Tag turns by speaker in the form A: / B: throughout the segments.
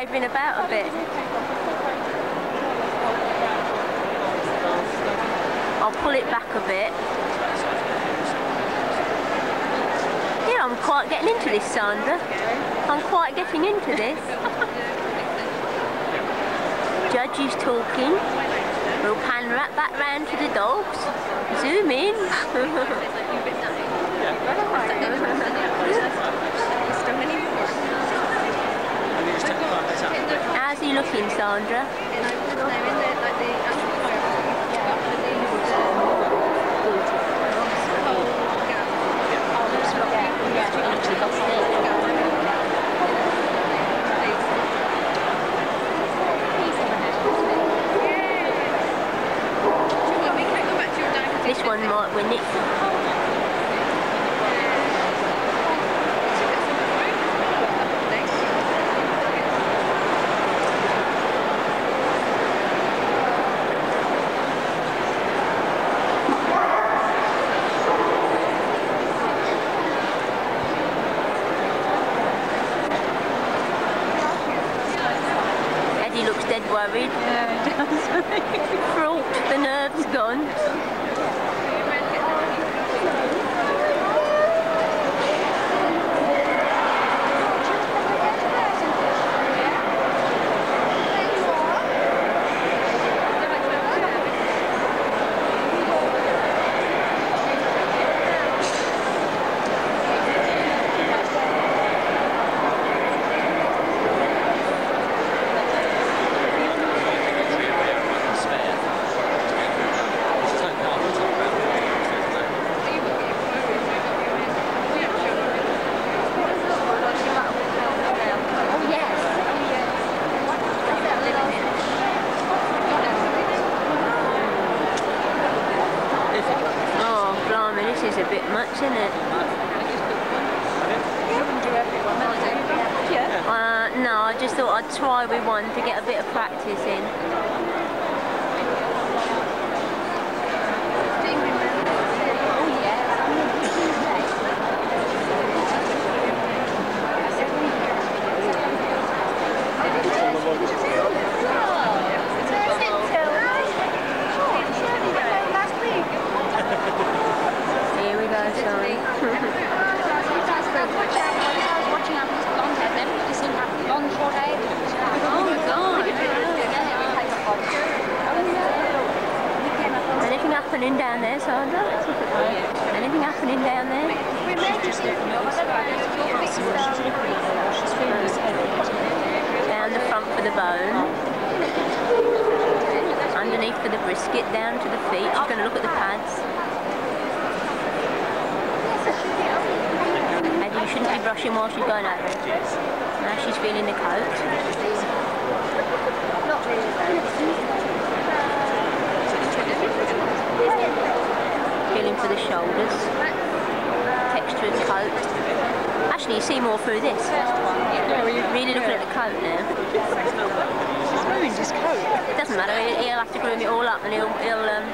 A: I'm about a bit. I'll pull it back a bit. Yeah, I'm quite getting into this, Sandra. I'm quite getting into this. Judge is talking. We'll pan right back round to the dogs. Zoom in.
B: And you just take the carpets out.
A: How's he looking, Sandra? This one might win it. Down there, Sandra? Anything happening down there? Down the front for the bone. Underneath for the brisket, down to the feet. She's going to look at the pads. Eddie, you shouldn't be brushing while she's going over. Now she's feeling the coat. For the shoulders. Texture of the coat. Actually, you see more through this. Really looking at the coat now.
C: He's ruined his coat.
A: It doesn't matter. he- He'll have to groom it all up, and he'll he'll um,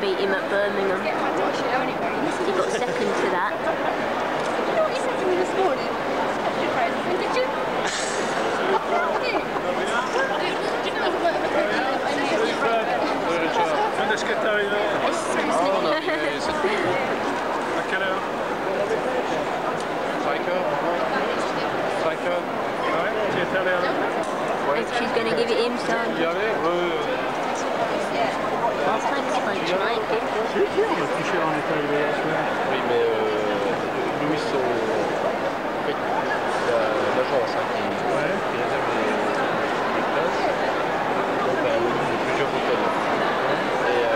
A: beat him at Birmingham. He got second to that.
D: Quand est-ce que t'es arrivé À quelle heure
B: 5 heures 5 heures
D: Ouais, tu étais allé avec
A: she's going to give it him,
B: Y
A: son.
B: Oui, mais euh, Louis, son... en fait, la- l'agence hein, qui,
D: Ouais.
B: qui réserve les, les places, donc à plusieurs hôtels. Et euh,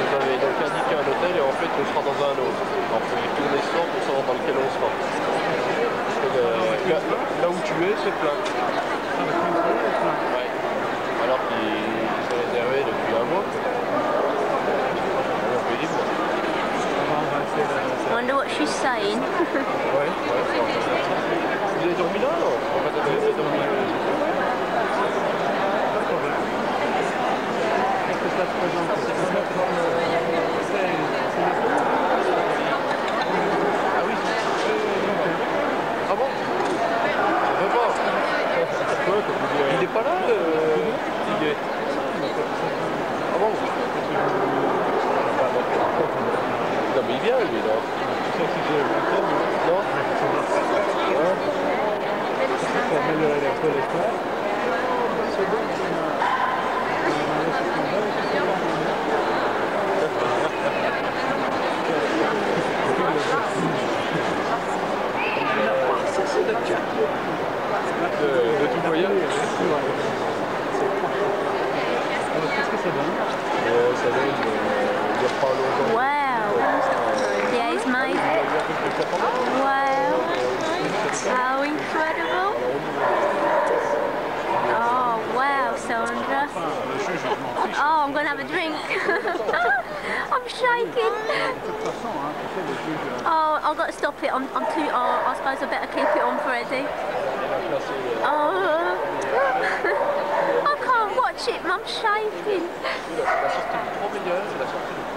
B: nous avait donc indiqué un hôtel et en fait on sera dans un autre. Alors il faut tourner sans pour savoir dans lequel on sera. Parce que le- là, là où tu es, c'est plein.
A: présenter.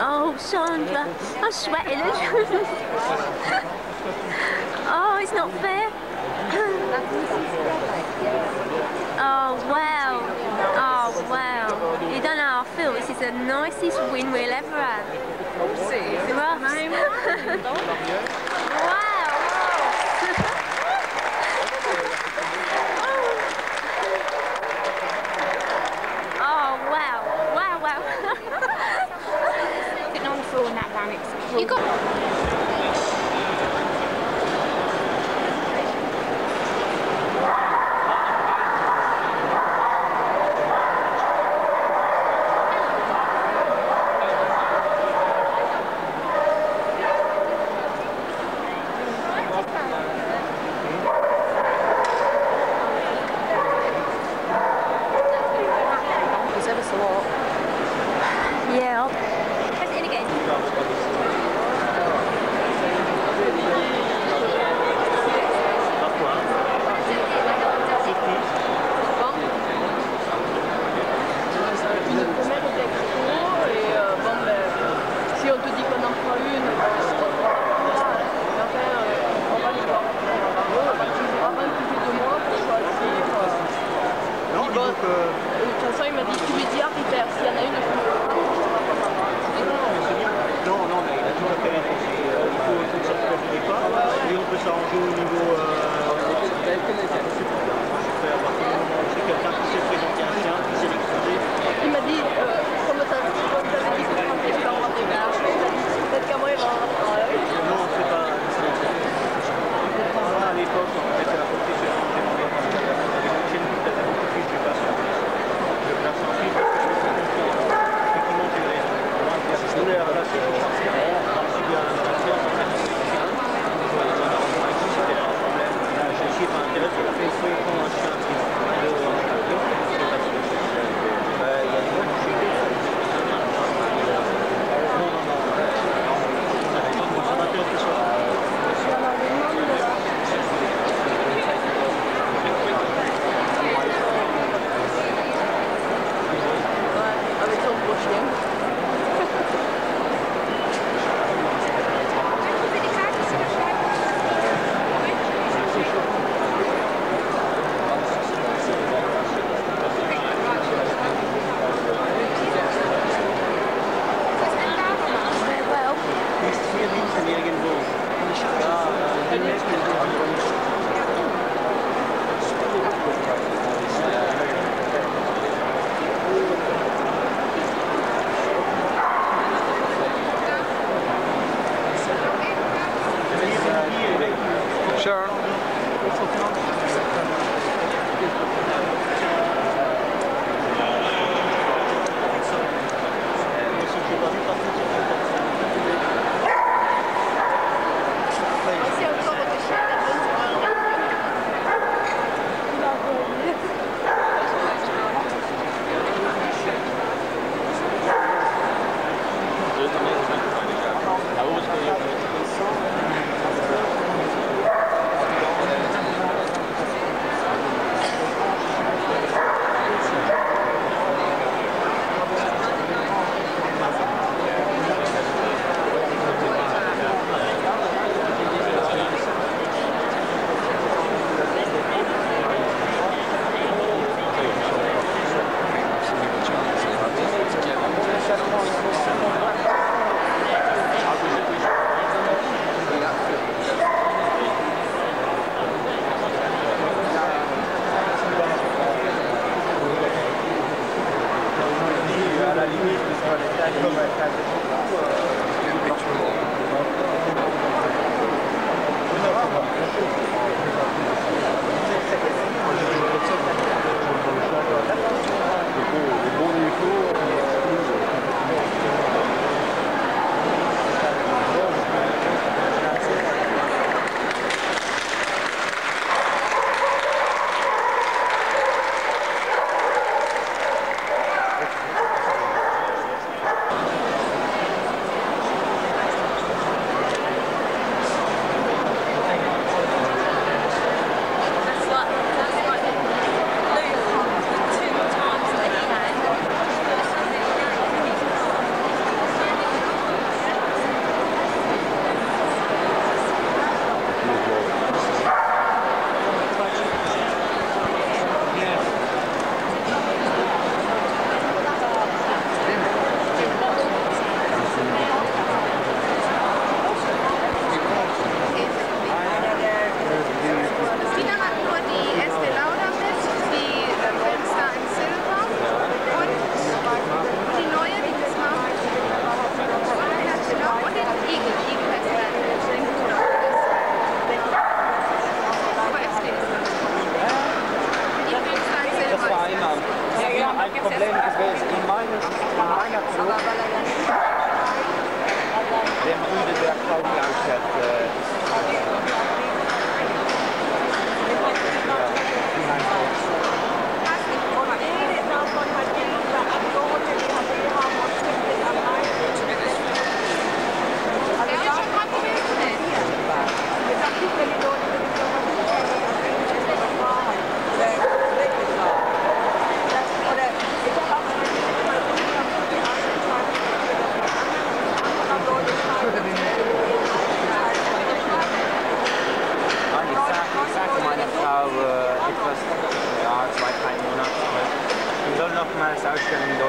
A: Oh, Sandra, I'm sweating. oh, it's not fair. oh, wow. Oh, wow. You don't know how I feel. This is the nicest win we'll ever have. Ross. wow. oh, wow. Wow, wow.
C: Getting on for all that Alex.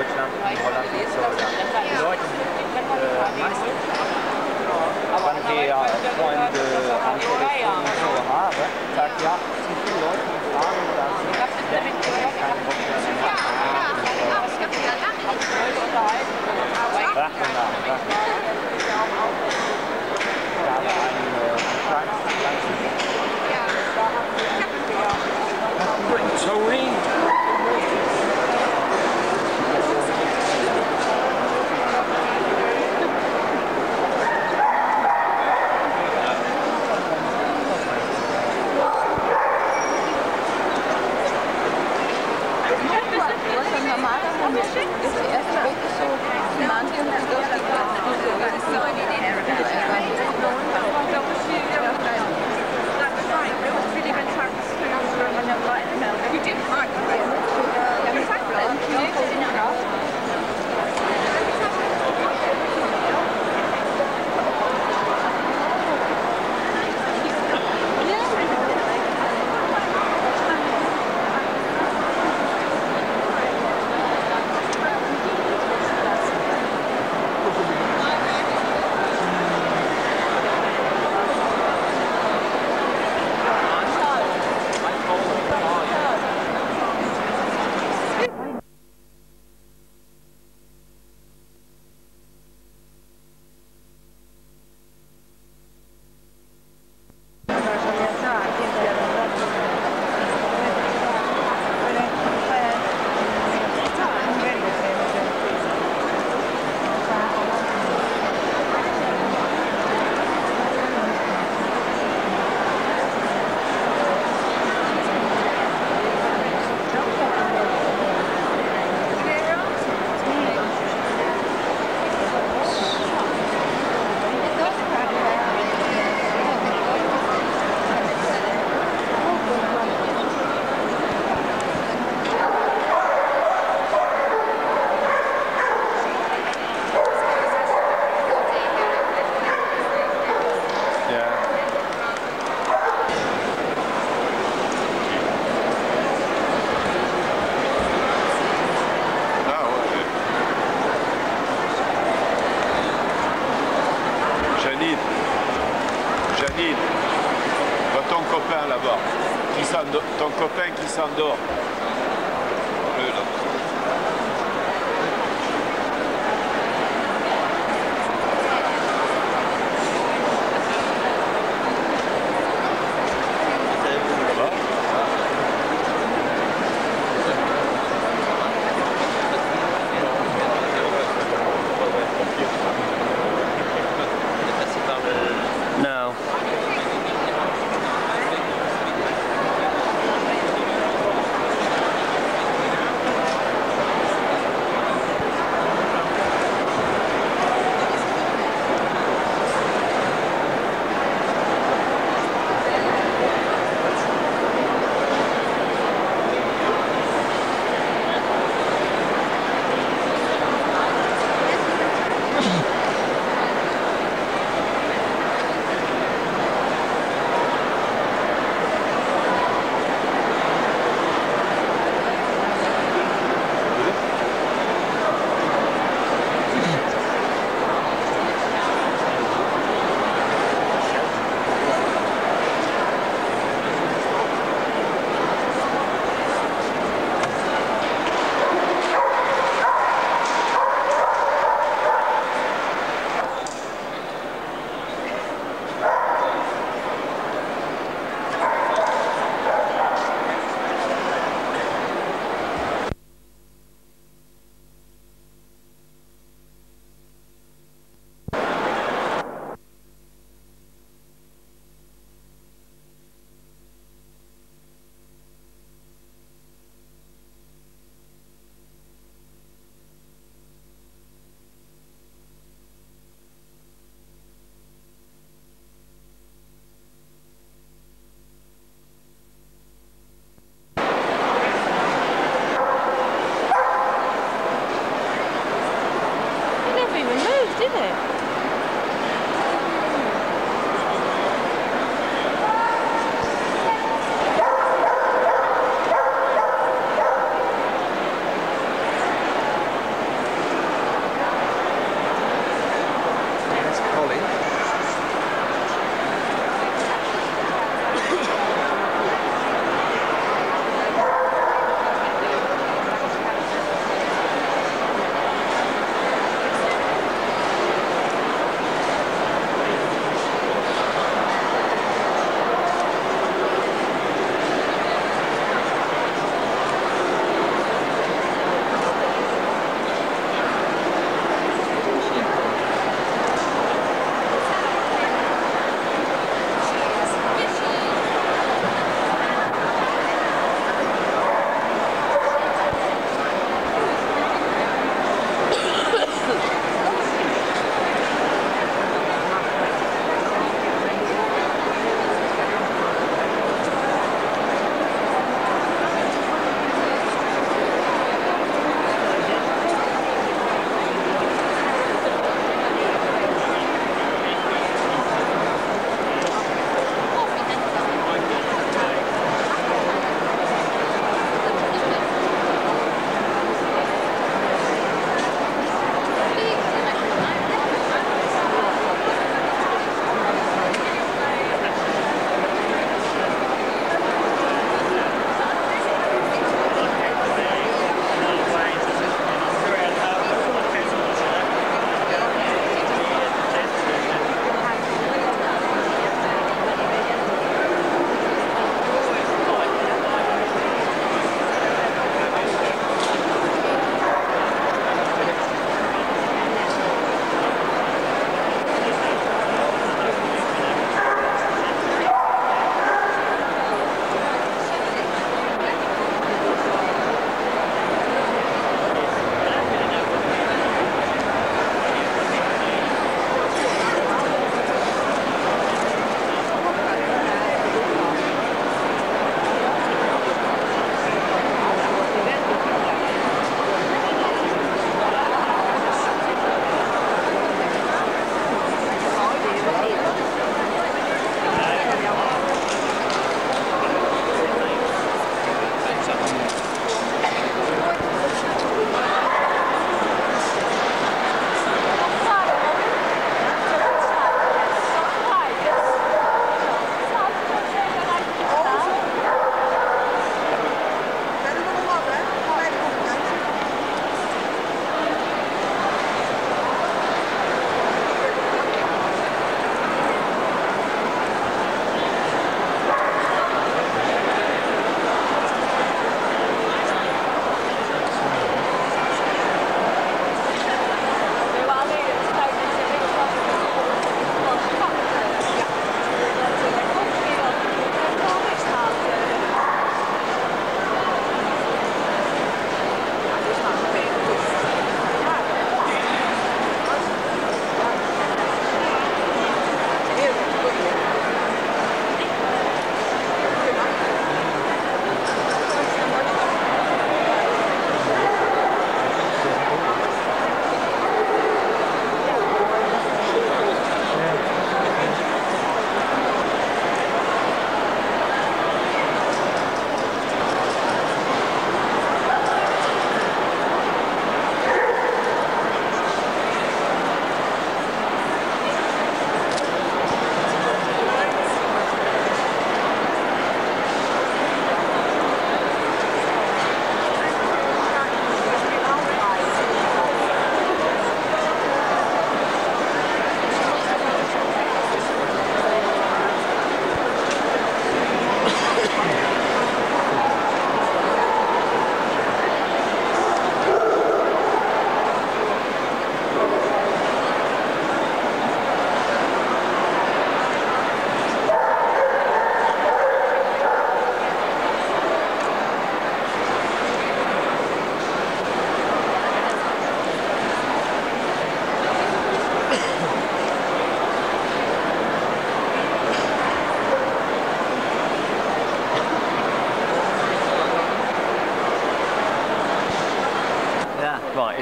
C: Deutschland, in Holland
E: und so. Oder die Leute äh, meistens, wenn wir ja Freunde am Telefon so haben, sagt
F: ja, es sind viele Leute, die fragen, dass sie keine Bock mehr haben. Rachennamen, Rachennamen. Da war Va
G: ton
B: copain là-bas. Ton copain qui s'endort.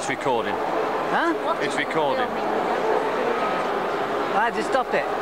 B: It's recording.
D: Huh?
B: It's recording.
D: I had to stop it.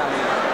D: coming.